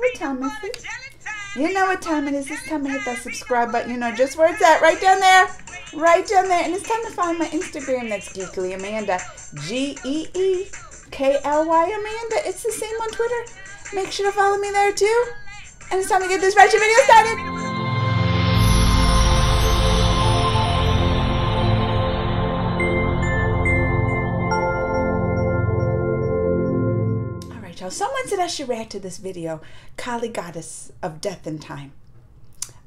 What time is it? You know what time it is. It's time to hit that subscribe button. You know just where it's at. Right down there. Right down there. And it's time to find my Instagram. That's Geekly Amanda. G E E K L Y Amanda. It's the same on Twitter. Make sure to follow me there too. And it's time to get this ratchet video started. Someone said I should react to this video, Kali Goddess of Death and Time.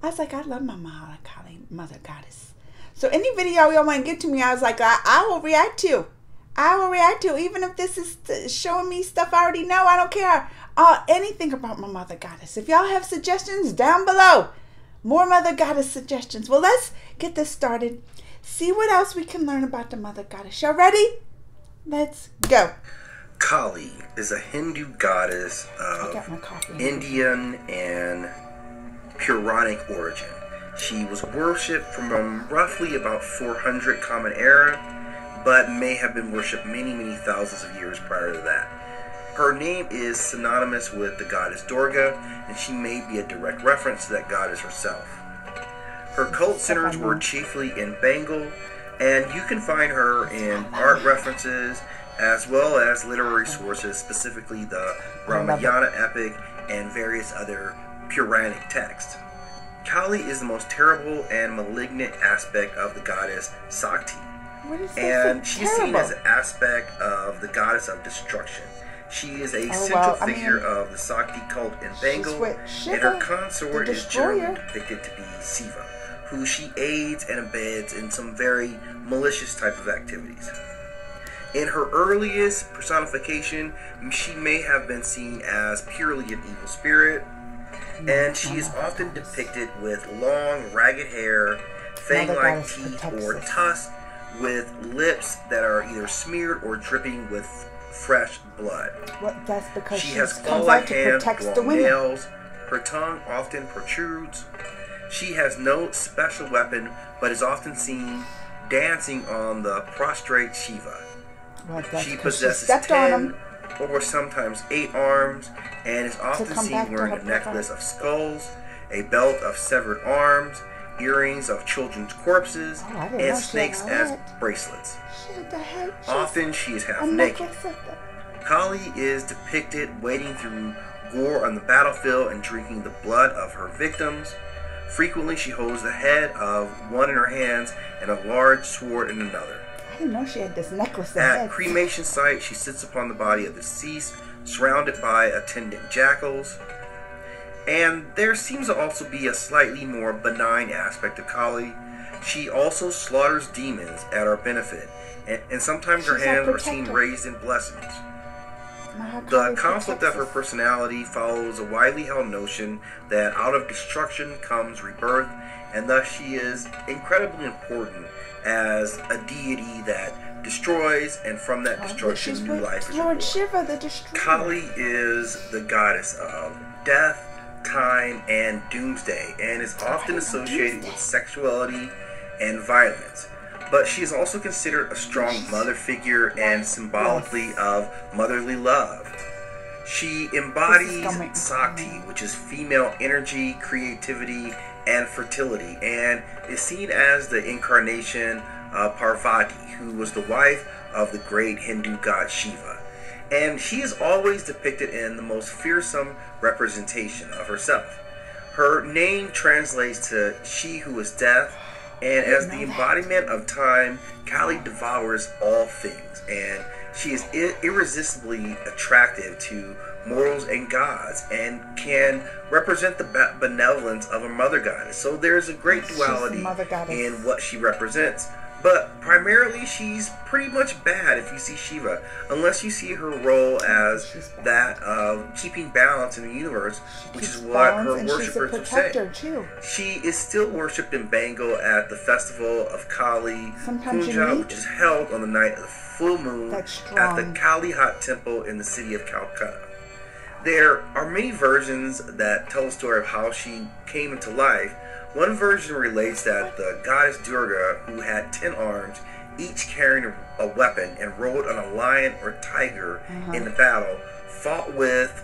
I was like, I love my mother, Kali, Mother Goddess. So any video y'all want to get to me, I was like, I, I will react to. I will react to, even if this is showing me stuff I already know. I don't care. Uh, anything about my Mother Goddess. If y'all have suggestions, down below. More Mother Goddess suggestions. Well, let's get this started. See what else we can learn about the Mother Goddess. Y'all ready? Let's go. Kali is a Hindu goddess of Indian and Puranic origin. She was worshipped from um, roughly about 400 Common Era, but may have been worshipped many, many thousands of years prior to that. Her name is synonymous with the goddess Durga, and she may be a direct reference to that goddess herself. Her cult centers were chiefly in Bengal, and you can find her in art references as well as literary sources, specifically the Ramayana epic and various other Puranic texts. Kali is the most terrible and malignant aspect of the goddess Sakti. and she's seen as an aspect of the goddess of destruction. She is a oh, central well, figure mean, of the Sakti cult in Bengal, and her consort is generally depicted to be Siva, who she aids and abets in some very malicious type of activities. In her earliest personification, she may have been seen as purely an evil spirit, and she is often depicted with long, ragged hair, fang like teeth, or tusks, with lips that are either smeared or dripping with fresh blood. Well, that's because she has claw-like hands, long nails. Her tongue often protrudes. She has no special weapon, but is often seen dancing on the prostrate Shiva she possesses she ten or sometimes eight arms and is often seen wearing a necklace of skulls, a belt of severed arms, earrings of children's corpses, oh, and snakes as bracelets. Often she is half naked. Kali is depicted wading through gore on the battlefield and drinking the blood of her victims. Frequently, she holds the head of one in her hands and a large sword in another. I didn't know she had this necklace. At cremation site, she sits upon the body of the deceased, surrounded by attendant jackals. And there seems to also be a slightly more benign aspect of Kali. She also slaughters demons at our benefit, and, and sometimes She's her hands are seen raised in blessings. The conflict of her personality follows a widely held notion that out of destruction comes rebirth, and thus she is incredibly important as a deity that destroys, and from that oh, destruction, new life is Lord Shiva, the destroyer. Kali is the goddess of death, time, and doomsday, and is often associated with sexuality and violence. But she is also considered a strong mother figure and symbolically of motherly love. She embodies Sakti, which is female energy, creativity, and fertility, and is seen as the incarnation of Parvati, who was the wife of the great Hindu god Shiva. And she is always depicted in the most fearsome representation of herself. Her name translates to she who is death, and as the embodiment of time, Kali devours all things, and she is irresistibly attractive to mortals and gods and can represent the benevolence of a mother goddess. So there's a great duality in what she represents. But primarily, she's pretty much bad if you see Shiva, unless you see her role as that of keeping balance in the universe, which is what her worshippers would say. Too. She is still worshipped in Bengal at the festival of Kali Puja, which is held on the night of the full moon at the Kalighat temple in the city of Calcutta. There are many versions that tell the story of how she came into life. One version relates that the goddess Durga, who had ten arms, each carrying a weapon, and rode on a lion or tiger uh-huh. in the battle, fought with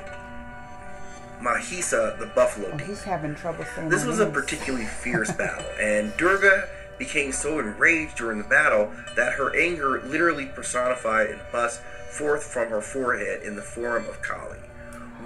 Mahisa, the buffalo Oh, demon. he's having trouble saying This was a particularly fierce battle, and Durga became so enraged during the battle that her anger literally personified and bust forth from her forehead in the form of Kali.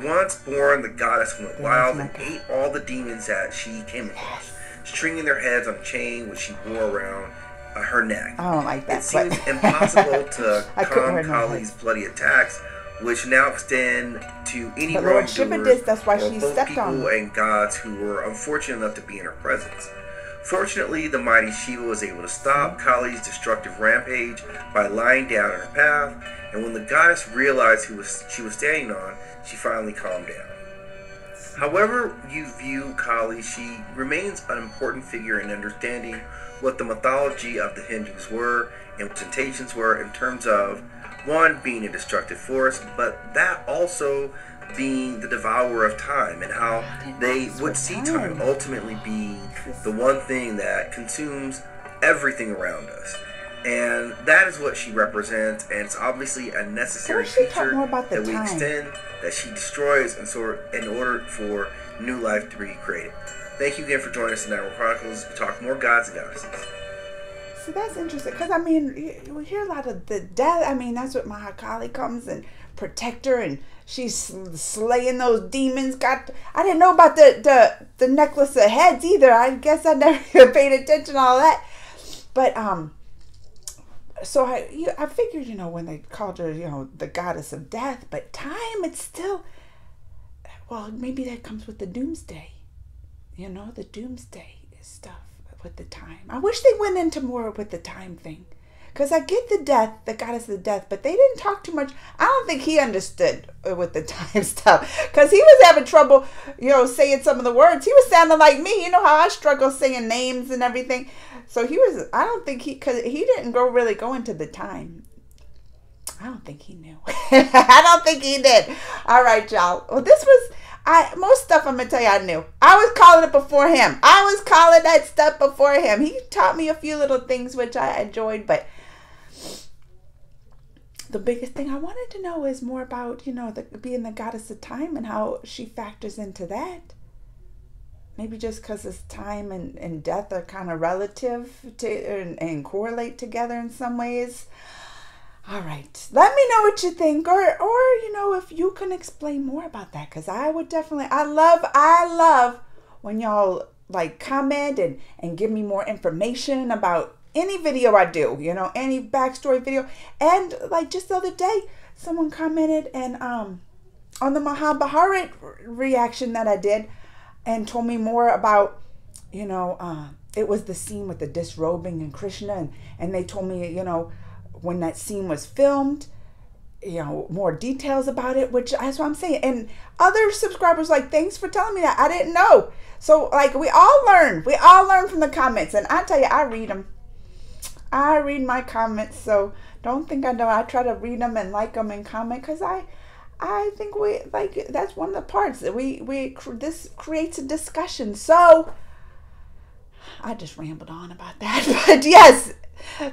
Once born, the goddess went wild and ate all the demons that she came across, stringing their heads on a chain which she wore around uh, her neck. I don't like that. It seems impossible to calm Kali's bloody attacks, which now extend to any But Lord wrongdoers that's why she both stepped people on and gods who were unfortunate enough to be in her presence. Fortunately, the mighty Shiva was able to stop Kali's destructive rampage by lying down in her path, and when the goddess realized who was she was standing on, she finally calmed down. However you view Kali, she remains an important figure in understanding what the mythology of the Hindus were and what temptations were in terms of one being a destructive force, but that also being the devourer of time and how ah, they would see time ultimately being the one thing that consumes everything around us. And that is what she represents, and it's obviously a necessary feature more about the that we time? extend that she destroys in, sort, in order for new life to be created. Thank you again for joining us in Nightmare Chronicles. We talk more gods and goddesses. So that's interesting because I mean, we hear a lot of the death. I mean, that's what Mahakali comes and protect her, and she's sl- slaying those demons. Got I didn't know about the the the necklace of heads either. I guess I never paid attention to all that. But um, so I you, I figured you know when they called her you know the goddess of death, but time it's still. Well, maybe that comes with the doomsday. You know, the doomsday stuff with the time. I wish they went into more with the time thing. Because I get the death, the goddess of the death, but they didn't talk too much. I don't think he understood with the time stuff. Because he was having trouble, you know, saying some of the words. He was sounding like me. You know how I struggle saying names and everything. So he was, I don't think he, because he didn't go really go into the time. I don't think he knew. I don't think he did. All right, y'all. Well, this was I most stuff I'm gonna tell you I knew. I was calling it before him. I was calling that stuff before him. He taught me a few little things which I enjoyed, but the biggest thing I wanted to know is more about, you know, the being the goddess of time and how she factors into that. Maybe just because it's time and, and death are kind of relative to and, and correlate together in some ways. All right. Let me know what you think or or you know if you can explain more about that cuz I would definitely I love I love when y'all like comment and and give me more information about any video I do, you know, any backstory video. And like just the other day someone commented and um on the Mahabharat reaction that I did and told me more about you know, uh, it was the scene with the disrobing and Krishna, and, and they told me, you know, when that scene was filmed, you know, more details about it, which that's what I'm saying. And other subscribers like, thanks for telling me that. I didn't know. So like we all learn. We all learn from the comments. And I tell you, I read them. I read my comments. So don't think I don't. I try to read them and like them and comment because I I think we like that's one of the parts that we we this creates a discussion. So I just rambled on about that, but yes,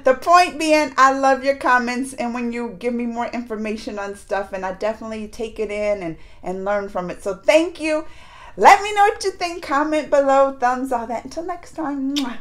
the point being, I love your comments and when you give me more information on stuff, and I definitely take it in and and learn from it. So thank you. Let me know what you think. Comment below, thumbs, all that. Until next time. Mwah.